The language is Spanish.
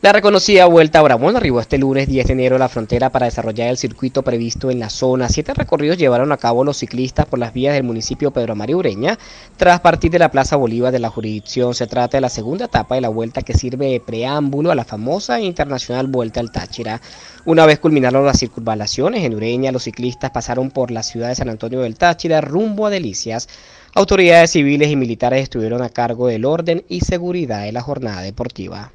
La reconocida Vuelta a Bramón arribó este lunes 10 de enero a la frontera para desarrollar el circuito previsto en la zona. Siete recorridos llevaron a cabo los ciclistas por las vías del municipio Pedro María Ureña tras partir de la Plaza Bolívar de la jurisdicción. Se trata de la segunda etapa de la vuelta que sirve de preámbulo a la famosa e internacional Vuelta al Táchira. Una vez culminaron las circunvalaciones en Ureña, los ciclistas pasaron por la ciudad de San Antonio del Táchira rumbo a Delicias. Autoridades civiles y militares estuvieron a cargo del orden y seguridad de la jornada deportiva.